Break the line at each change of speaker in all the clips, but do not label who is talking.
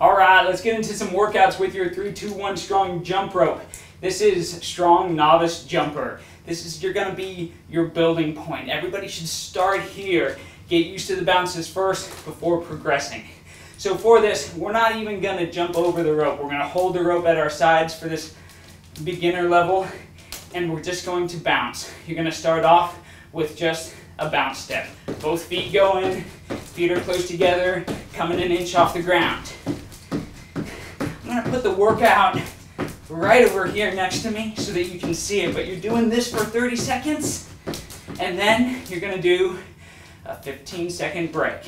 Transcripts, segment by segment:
All right, let's get into some workouts with your 321 STRONG jump rope. This is strong novice jumper. This is you're gonna be your building point. Everybody should start here. Get used to the bounces first before progressing. So for this, we're not even gonna jump over the rope. We're gonna hold the rope at our sides for this beginner level, and we're just going to bounce. You're gonna start off with just a bounce step. Both feet going, feet are close together, coming an inch off the ground. Put the workout right over here next to me so that you can see it, but you're doing this for 30 seconds, and then you're gonna do a 15 second break.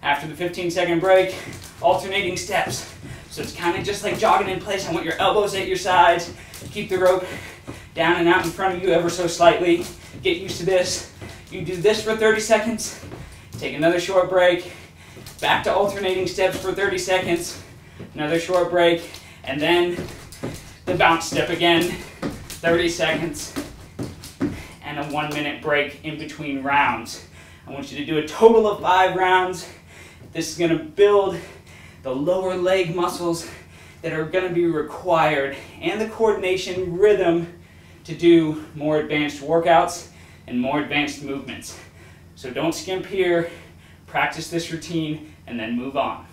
After the 15 second break, alternating steps. So it's kind of just like jogging in place. I want your elbows at your sides. Keep the rope down and out in front of you ever so slightly. Get used to this. You do this for 30 seconds. Take another short break. Back to alternating steps for 30 seconds another short break, and then the bounce step again, 30 seconds, and a one minute break in between rounds. I want you to do a total of five rounds. This is gonna build the lower leg muscles that are gonna be required and the coordination rhythm to do more advanced workouts and more advanced movements. So don't skimp here, practice this routine, and then move on.